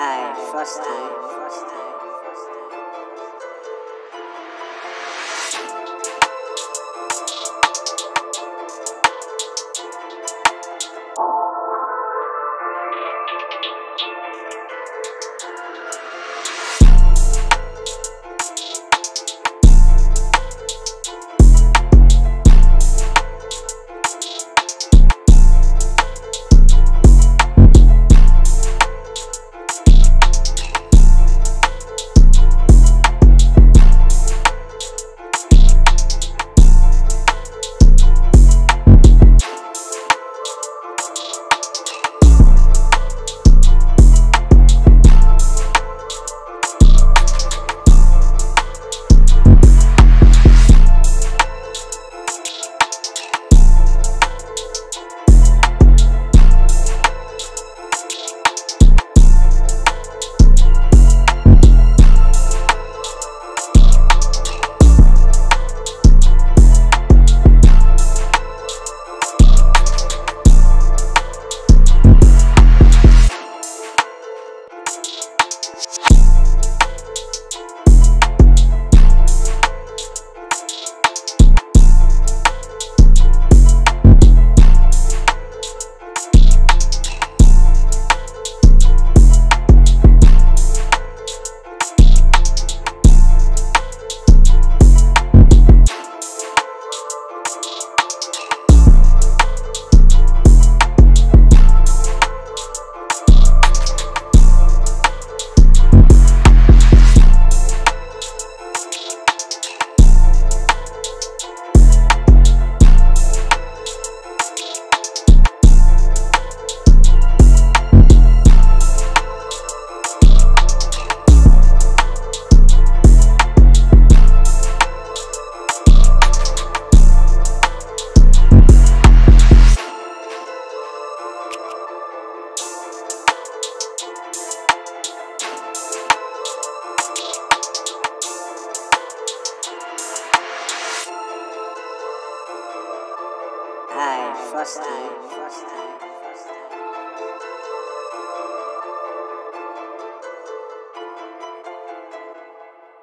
Aye, first time. Aye, first time.